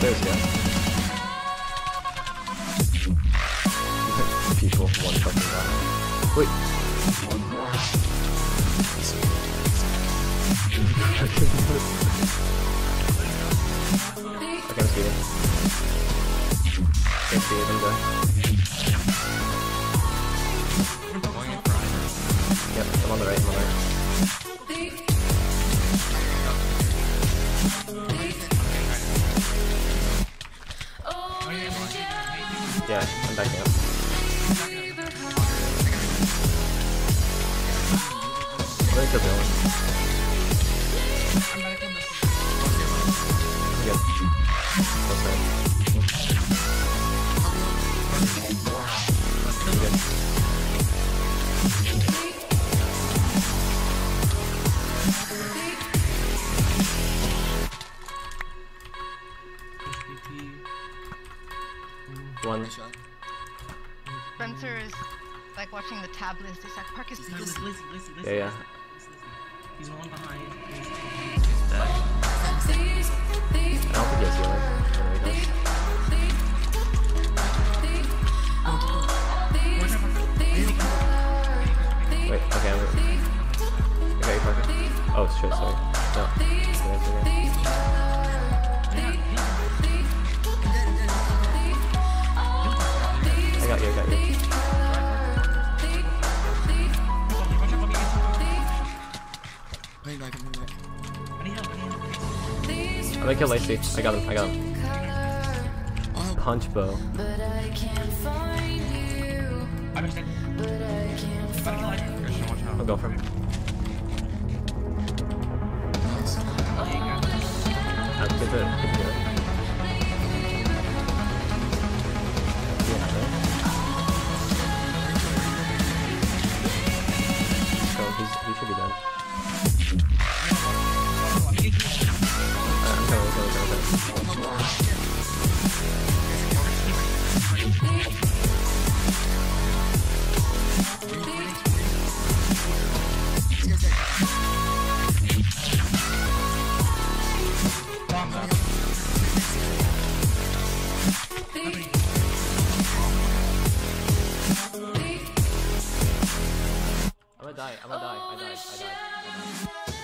there's yeah. People, one fucking. Wait. See. Yep, I'm on the right, I'm on the right. Yeah, I'm backing up. I think they're One. shot. Spencer is like watching the tab list. He's like, Marcus, No, listen, listen, listen, listen. Yeah, yeah. listen, listen. He's one behind. He's I don't think he has healing. Shit, sorry. No. I got you, I got you. I'm gonna kill Lacey. I got him, I got him. Punch bow. I'll go for him. It. I'm gonna die, I'm gonna die, I died, I died, I.